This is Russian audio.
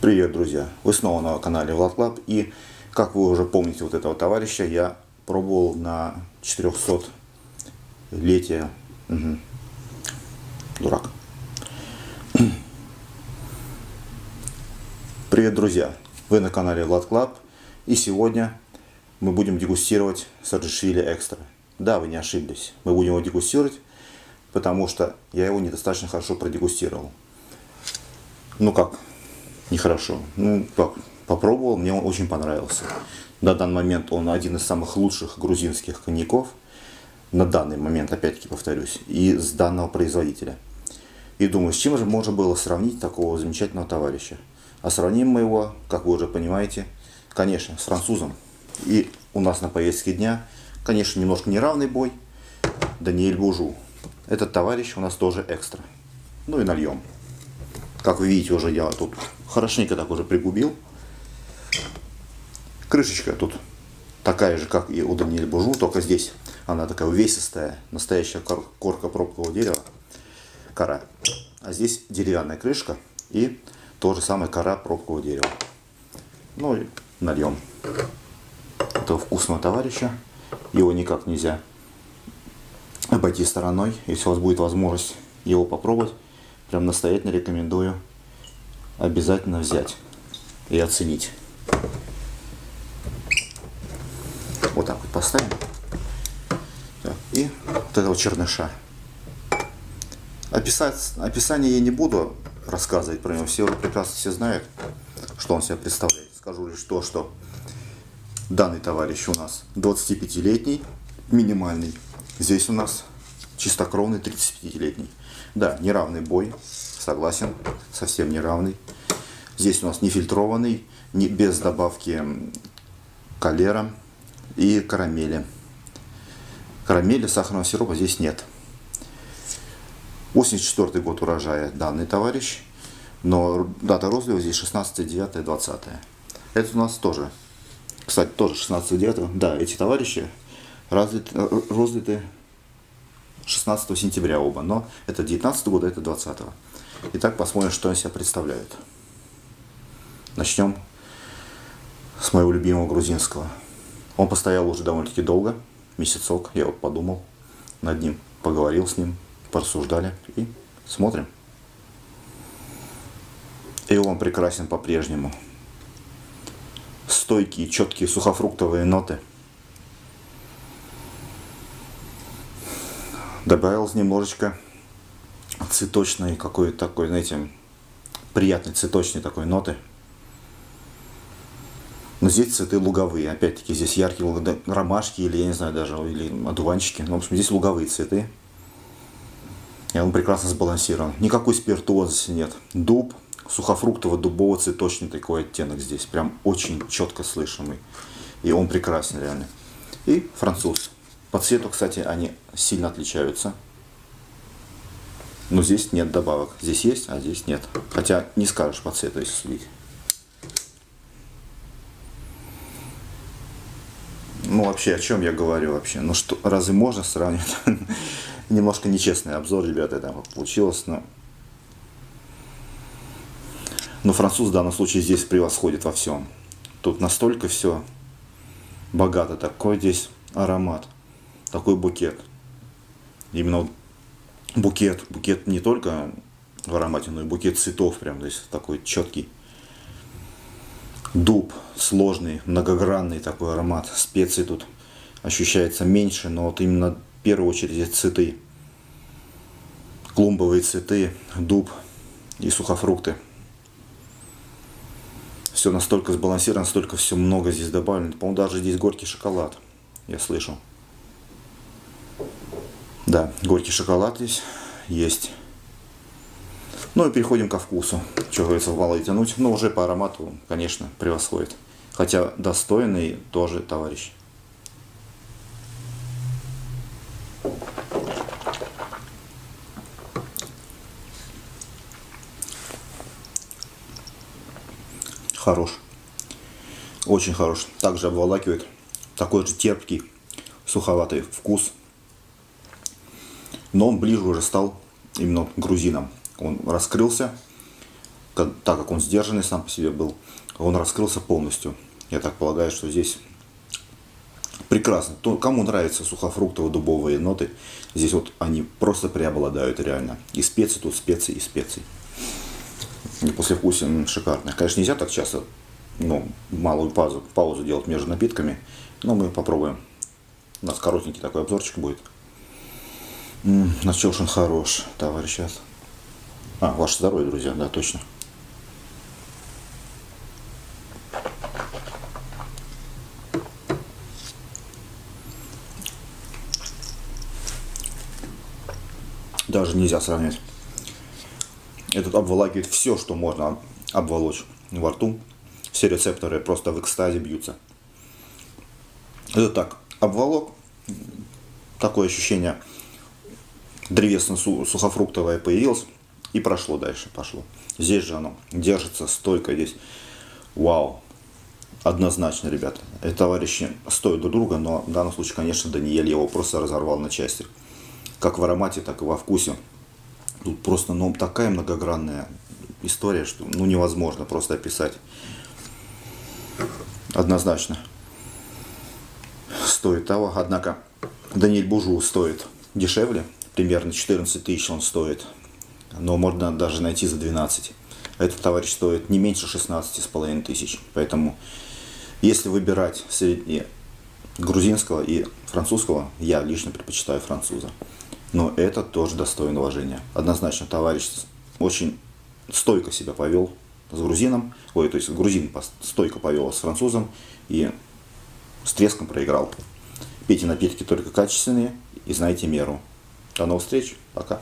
Привет, друзья! Вы снова на канале Влад Клаб. И, как вы уже помните вот этого товарища, я пробовал на 400-летие... Угу. Дурак. Привет, друзья! Вы на канале Влад Клаб. И сегодня мы будем дегустировать Саджишвили Экстра. Да, вы не ошиблись. Мы будем его дегустировать, потому что я его недостаточно хорошо продегустировал. Ну как, нехорошо. Ну, попробовал, мне он очень понравился. На данный момент он один из самых лучших грузинских коньяков. На данный момент, опять-таки повторюсь, и с данного производителя. И думаю, с чем же можно было сравнить такого замечательного товарища? А сравним мы его, как вы уже понимаете, конечно, с французом. И у нас на повестке дня, конечно, немножко неравный бой. Даниэль Бужу. Этот товарищ у нас тоже экстра. Ну и нальем. Как вы видите, уже я тут хорошенько так уже пригубил. Крышечка тут такая же, как и у Даниэля Бужу, только здесь она такая увесистая, настоящая корка пробкового дерева, кора. А здесь деревянная крышка и то же самое кора пробкового дерева. Ну и нальем этого вкусного товарища. Его никак нельзя обойти стороной. Если у вас будет возможность его попробовать, прям настоятельно рекомендую обязательно взять и оценить. Вот так вот поставим. И вот этого черныша. Описать, описание я не буду рассказывать про него. Все уже прекрасно все знают, что он себя представляет. Скажу лишь то, что данный товарищ у нас 25-летний, минимальный. Здесь у нас чистокровный 35-летний. Да, неравный бой, согласен, совсем неравный. Здесь у нас нефильтрованный, не, без добавки калера и карамели. Карамели, сахарного сиропа здесь нет. 84 год урожая данный товарищ, но дата розлива здесь 16 9 20 Это у нас тоже, кстати, тоже 16 9 Да, эти товарищи разлиты, розлиты 16 сентября оба, но это 19 года, это 20 -го. Итак, посмотрим, что они себя представляют. Начнем с моего любимого грузинского. Он постоял уже довольно-таки долго, месяцок, я вот подумал над ним, поговорил с ним, порассуждали и смотрим. И он прекрасен по-прежнему. Стойкие, четкие сухофруктовые ноты – добавил немножечко цветочной какой-то такой, знаете, приятной цветочной такой ноты. Но здесь цветы луговые. Опять-таки здесь яркие ромашки или, я не знаю, даже или одуванчики. Ну, в общем, здесь луговые цветы. И он прекрасно сбалансирован. Никакой спиртуозности нет. Дуб, сухофруктово-дубово-цветочный такой оттенок здесь. Прям очень четко слышимый. И он прекрасен реально. И француз. По цвету, кстати, они сильно отличаются. Но здесь нет добавок. Здесь есть, а здесь нет. Хотя не скажешь по цвету, если судить. Ну, вообще, о чем я говорю вообще? Ну, что, разве можно сравнивать? Немножко нечестный обзор, ребята, это получилось, но... Но француз в данном случае здесь превосходит во всем. Тут настолько все богато, такой здесь аромат такой букет. Именно букет, букет не только в аромате, но и букет цветов прям, то есть такой четкий. Дуб сложный, многогранный такой аромат. Специи тут ощущается меньше, но вот именно в первую очередь цветы. Клумбовые цветы, дуб и сухофрукты. Все настолько сбалансировано, настолько все много здесь добавлено. По-моему, даже здесь горький шоколад, я слышал. Да, горький шоколад здесь есть. Ну и переходим ко вкусу. Что говорится, в и тянуть. Но уже по аромату, конечно, превосходит. Хотя достойный тоже товарищ. Хорош. Очень хорош. Также обволакивает такой же терпкий, суховатый вкус но он ближе уже стал именно грузинам. Он раскрылся, так как он сдержанный сам по себе был, он раскрылся полностью. Я так полагаю, что здесь прекрасно. То, кому нравятся сухофруктово-дубовые ноты, здесь вот они просто преобладают реально. И специи тут специи и специи. И послевкусие шикарное. Конечно, нельзя так часто ну, малую паузу, паузу делать между напитками, но мы попробуем. У нас коротенький такой обзорчик будет. На он хорош, товарищ. А, ваше здоровье, друзья, да, точно. Даже нельзя сравнивать. Этот обволакивает все, что можно обволочь во рту. Все рецепторы просто в экстазе бьются. Это так, обволок. Такое ощущение древесно-сухофруктовое появилось. И прошло дальше, пошло. Здесь же оно держится стойко здесь. Вау. Однозначно, ребята. Эти товарищи стоят друг друга, но в данном случае, конечно, Даниэль его просто разорвал на части. Как в аромате, так и во вкусе. Тут просто ну, такая многогранная история, что ну, невозможно просто описать. Однозначно. Стоит того. Однако Даниэль Бужу стоит дешевле. Примерно 14 тысяч он стоит но можно даже найти за 12. Этот товарищ стоит не меньше 16,5 тысяч. Поэтому, если выбирать среди грузинского и французского, я лично предпочитаю француза. Но это тоже достоин уважения. Однозначно, товарищ очень стойко себя повел с грузином, ой, то есть грузин стойко повел с французом и с треском проиграл. Пейте напитки только качественные и знайте меру. До новых встреч, пока.